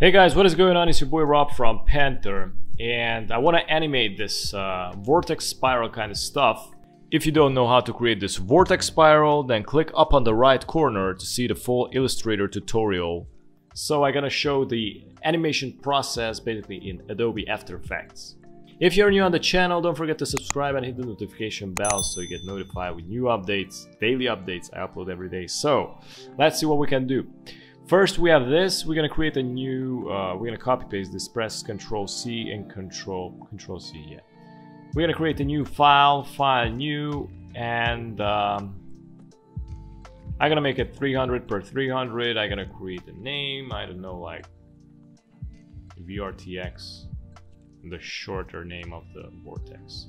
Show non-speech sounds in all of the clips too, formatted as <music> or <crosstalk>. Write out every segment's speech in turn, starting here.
Hey guys, what is going on? It's your boy Rob from Panter, and I want to animate this uh, vortex spiral kind of stuff. If you don't know how to create this vortex spiral, then click up on the right corner to see the full Illustrator tutorial. So I'm gonna show the animation process basically in Adobe After Effects. If you're new on the channel, don't forget to subscribe and hit the notification bell so you get notified with new updates, daily updates I upload every day. So let's see what we can do. First we have this, we're gonna create a new, uh, we're gonna copy paste this, press Control C and Control, Control C, yeah. We're gonna create a new file, file new, and um, I'm gonna make it 300 per 300, I'm gonna create a name, I don't know, like VRTX, the shorter name of the vortex.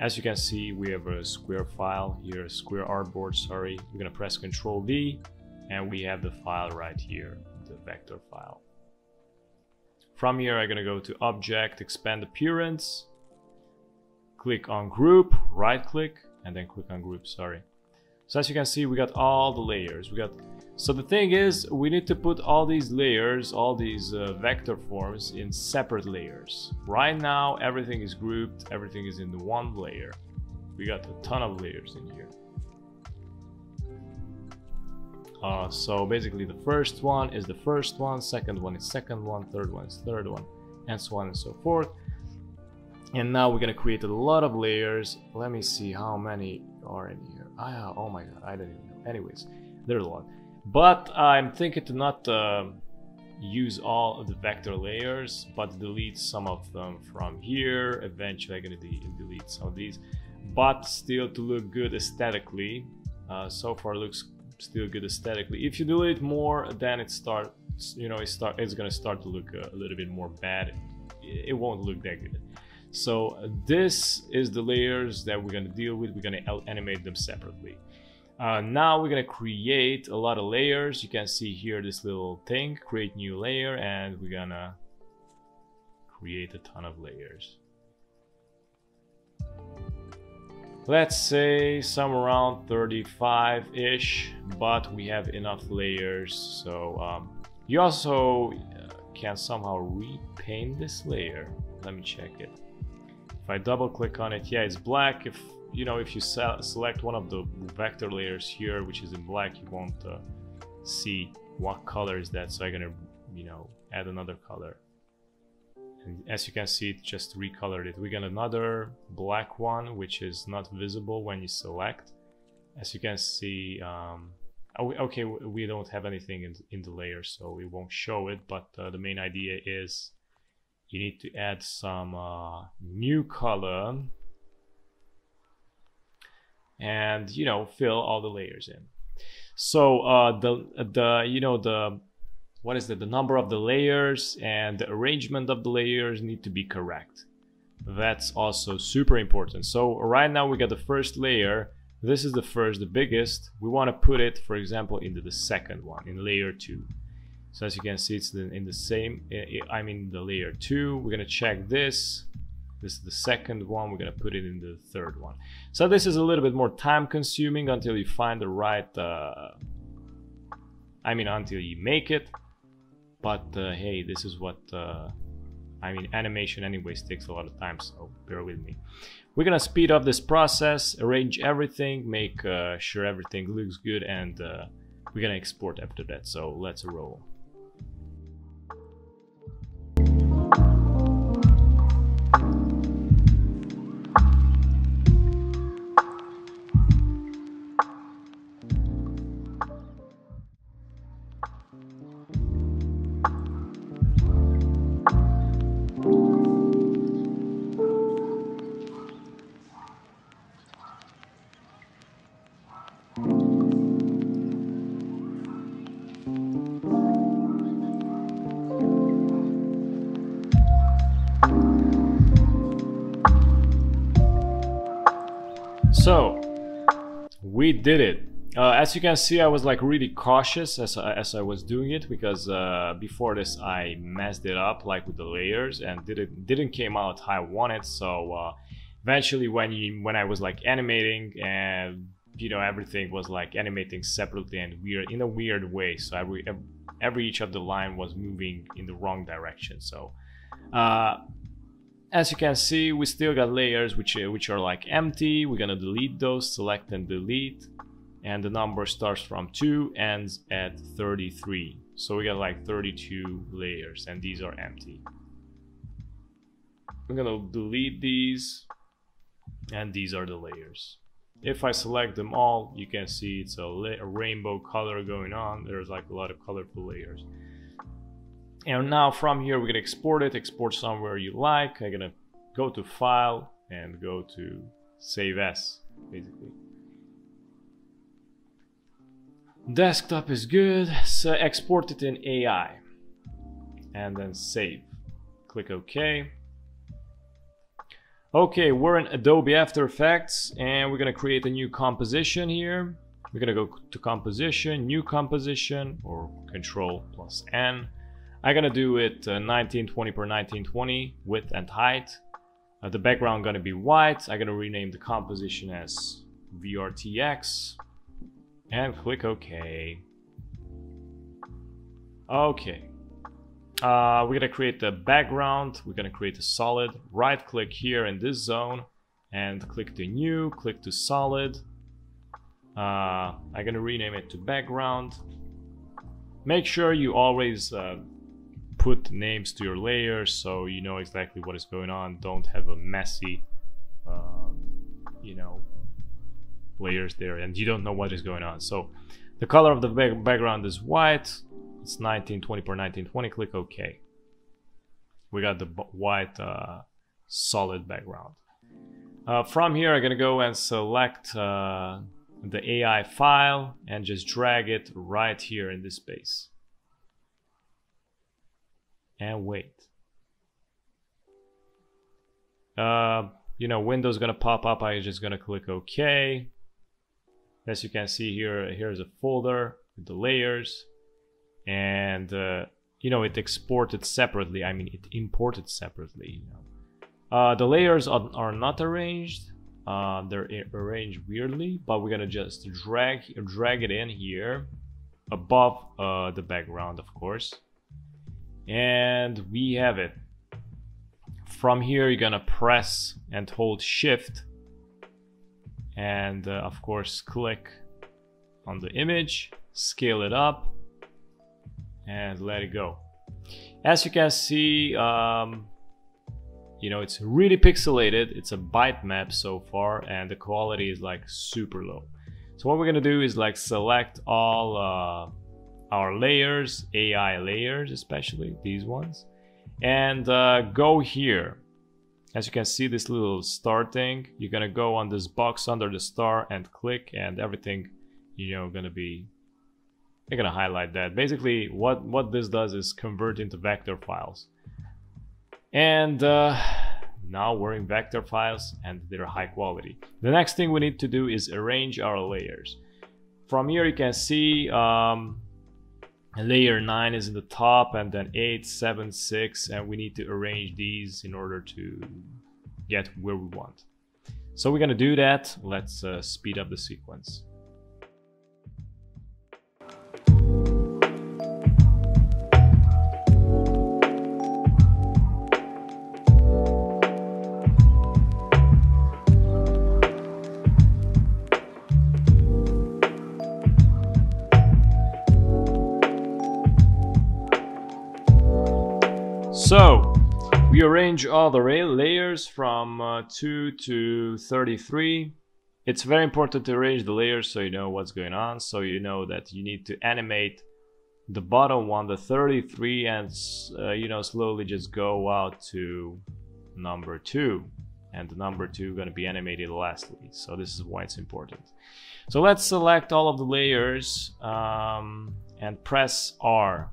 As you can see, we have a square file here, a square artboard, sorry. We're gonna press Control V, and we have the file right here, the vector file. From here I'm gonna go to Object, Expand Appearance, click on Group, right click, and then click on Group, sorry. So as you can see we got all the layers, we got so the thing is, we need to put all these layers, all these uh, vector forms in separate layers. Right now, everything is grouped, everything is in the one layer. We got a ton of layers in here. Uh, so basically the first one is the first one, second one is second one, third one is third one, and so on and so forth. And now we're gonna create a lot of layers. Let me see how many are in here. Ah, oh my god, I don't even know. Anyways, there's a lot. But I'm thinking to not uh, use all of the vector layers, but delete some of them from here. Eventually I'm gonna de delete some of these, but still to look good aesthetically. Uh, so far looks still good aesthetically. If you do it more, then it starts, you know, it start, it's gonna start to look a, a little bit more bad. It, it won't look that good. So uh, this is the layers that we're gonna deal with. We're gonna animate them separately. Uh, now we're gonna create a lot of layers. You can see here this little thing, create new layer, and we're gonna create a ton of layers let's say some around 35 ish but we have enough layers so um, you also uh, can somehow repaint this layer. Let me check it. If I double click on it yeah it's black. If you know if you select one of the vector layers here which is in black you won't uh, see what color is that so I'm gonna you know add another color as you can see, it just recolored it. We got another black one, which is not visible when you select. As you can see, um, oh, okay, we don't have anything in, in the layer, so we won't show it, but uh, the main idea is you need to add some uh, new color and, you know, fill all the layers in. So uh, the, the, you know, the what is it, the number of the layers and the arrangement of the layers need to be correct. That's also super important. So right now we got the first layer. This is the first, the biggest. We want to put it, for example, into the second one, in layer two. So as you can see, it's in the same, I mean the layer two. We're going to check this. This is the second one. We're going to put it in the third one. So this is a little bit more time consuming until you find the right, uh, I mean, until you make it but uh, hey this is what uh, I mean animation anyways takes a lot of time so bear with me. We're gonna speed up this process arrange everything make uh, sure everything looks good and uh, we're gonna export after that. So let's roll we did it. Uh, as you can see, I was like really cautious as, as I was doing it because uh, before this I messed it up like with the layers and didn't didn't came out how I wanted. So uh, eventually, when you when I was like animating and you know everything was like animating separately and weird in a weird way so every every each of the line was moving in the wrong direction so uh, as you can see we still got layers which uh, which are like empty. We're gonna delete those select and delete. And the number starts from 2 ends at 33 so we got like 32 layers and these are empty. I'm gonna delete these and these are the layers. If I select them all you can see it's a, a, rainbow color going on. There's like a lot of colorful layers and now from here we're gonna export it export somewhere you like. I'm gonna go to file and go to save as basically. Desktop is good so export it in AI and then save. Click OK. Okay, we're in Adobe After Effects and we're gonna create a new composition here. We're gonna go to composition, new composition or control plus N. I'm gonna do it uh, 1920 per 1920 width and height. Uh, the background gonna be white. I'm gonna rename the composition as VRTX and click OK. Okay, uh, we're gonna create the background. We're gonna create a solid. Right click here in this zone and click to new, click to solid. Uh, I'm gonna rename it to background. Make sure you always uh, put names to your layers so you know exactly what is going on. Don't have a messy, uh, you know, layers there and you don't know what is going on. So the color of the background is white. It's 1920 per 1920. Click OK. We got the white uh, solid background. Uh, from here, I'm gonna go and select uh, the AI file and just drag it right here in this space. And wait. Uh, you know, Windows gonna pop up. I'm just gonna click OK. As you can see here, here's a folder with the layers and uh, you know it exported separately i mean it imported separately you know uh, the layers are, are not arranged uh, they're arranged weirdly but we're gonna just drag drag it in here above uh, the background of course and we have it from here you're gonna press and hold shift and uh, of course click on the image scale it up and let it go. As you can see, um, you know, it's really pixelated. It's a bitmap so far and the quality is like super low. So what we're gonna do is like select all uh, our layers, AI layers especially, these ones, and uh, go here. As you can see this little star thing, you're gonna go on this box under the star and click and everything, you know, gonna be I'm gonna highlight that. Basically, what, what this does is convert into vector files. And uh, now we're in vector files and they're high quality. The next thing we need to do is arrange our layers. From here you can see um, layer 9 is in the top and then 8, 7, 6 and we need to arrange these in order to get where we want. So we're gonna do that. Let's uh, speed up the sequence. We arrange all the layers from uh, 2 to 33. It's very important to arrange the layers so you know what's going on, so you know that you need to animate the bottom one, the 33, and uh, you know slowly just go out to number 2. And the number 2 going to be animated lastly, so this is why it's important. So let's select all of the layers um, and press R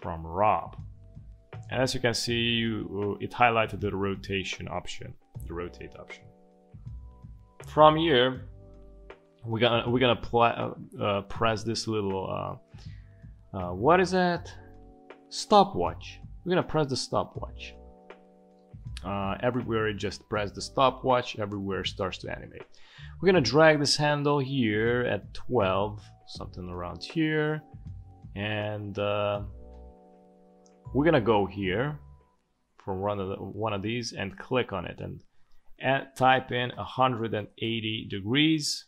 from Rob. And as you can see, you, it highlighted the rotation option, the rotate option. From here, we're gonna we're gonna uh, uh, press this little uh, uh, what is that? Stopwatch. We're gonna press the stopwatch. uh, everywhere just press the stopwatch everywhere starts to animate we're gonna drag this handle here at 12 something around here and uh, we're gonna go here from one of the, one of these and click on it. And add, type in 180 degrees.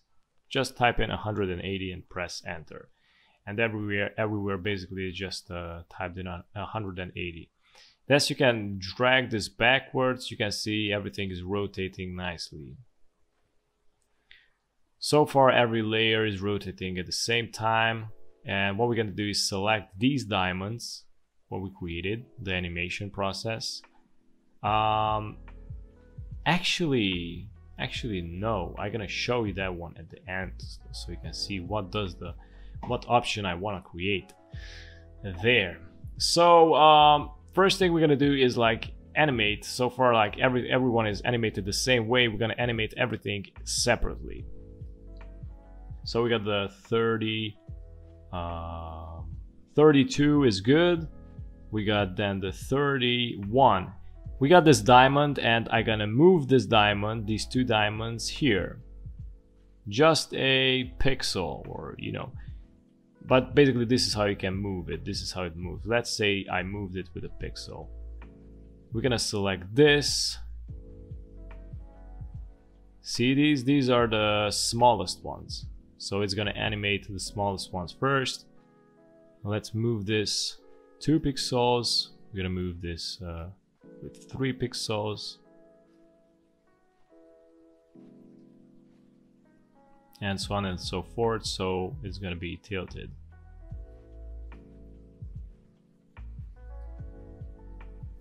Just type in 180 and press enter. And everywhere everywhere basically just uh, typed in 180 Thus you can drag this backwards, you can see everything is rotating nicely. So far every layer is rotating at the same time. And what we're going to do is select these diamonds, what we created, the animation process. Um, actually, actually no, I'm to show you that one at the end so you can see what does the, what option I want to create there. So um, first thing we're gonna do is like animate. So far like every everyone is animated the same way. We're gonna animate everything separately. So we got the 30 uh, 32 is good we got then the 31 we got this diamond and I'm gonna move this diamond these two diamonds here just a pixel or you know but basically this is how you can move it. This is how it moves. Let's say I moved it with a pixel. We're gonna select this. See these? These are the smallest ones. So it's gonna animate the smallest ones first. Let's move this two pixels. We're gonna move this uh, with three pixels. and so on and so forth so it's to be tilted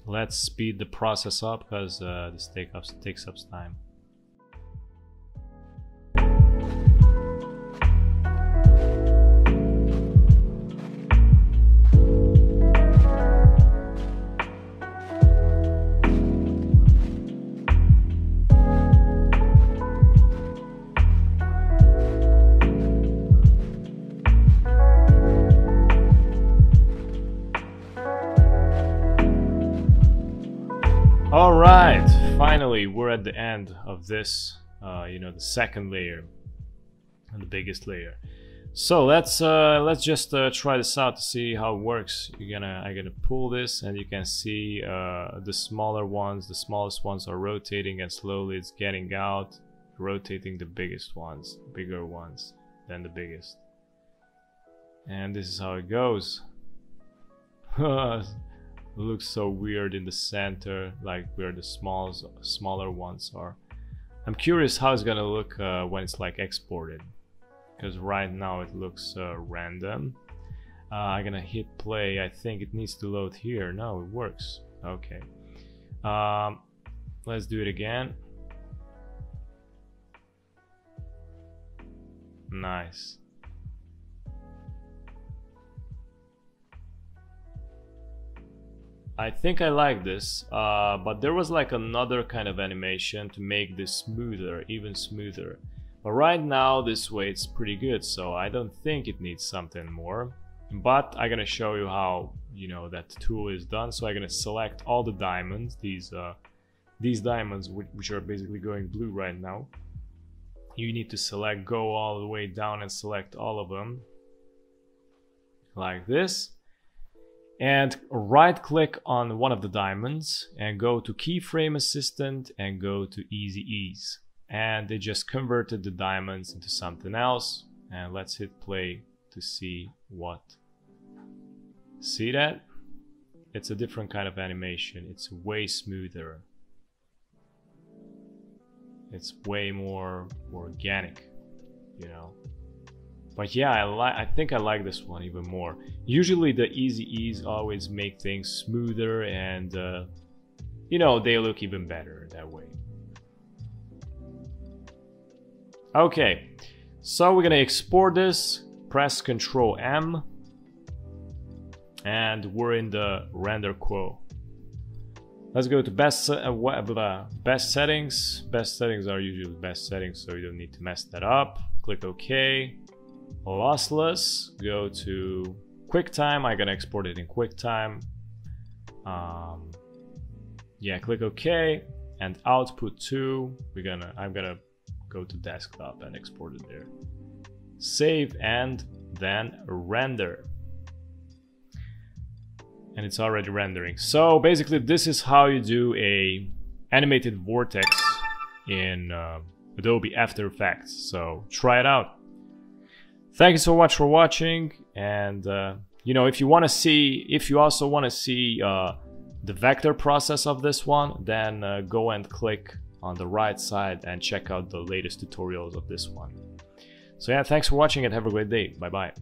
let's speed the process up because uh, this take up, takes up time we're at the end of this, uh, you know, the second layer and the biggest layer. So let's uh, let's just uh, try this out to see how it works. You're gonna I'm gonna pull this, and you can see uh, the smaller ones, the smallest ones are rotating, and slowly it's getting out, rotating the biggest ones, bigger ones than the biggest. And this is how it goes. <laughs> looks so weird in the center, like where the small, smaller ones are. I'm curious how it's gonna look uh, when it's like exported, because right now it looks uh, random. Uh, I'm gonna hit play. I think it needs to load here. No, it works. Okay. Um, let's do it again. Nice. I think I like this, uh, but there was like another kind of animation to make this smoother, even smoother. But right now this way it's pretty good, so I don't think it needs something more. But I'm gonna show you how, you know, that tool is done. So I'm gonna select all the diamonds, these uh, these diamonds which are basically going blue right now. You need to select, go all the way down and select all of them. Like this and right click on one of the diamonds and go to keyframe assistant and go to easy ease. And they just converted the diamonds into something else. And let's hit play to see what. See that? It's a different kind of animation. It's way smoother. It's way more organic you know but yeah, I like. I think I like this one even more. Usually the easy ease always make things smoother and uh, you know they look even better that way. Okay, so we're gonna export this. Press Control M, and we're in the render queue. Let's go to best uh, best settings. Best settings are usually best settings, so you don't need to mess that up. Click OK lossless, go to QuickTime. I'm gonna export it in QuickTime. Um, yeah, click OK and output to, we're gonna, I'm gonna go to desktop and export it there. Save and then render. And it's already rendering. So basically this is how you do a animated vortex in uh, Adobe After Effects. So try it out. Thank you so much for watching. And uh, you know, if you want to see, if you also want to see uh, the vector process of this one, then uh, go and click on the right side and check out the latest tutorials of this one. So yeah, thanks for watching and have a great day. Bye bye.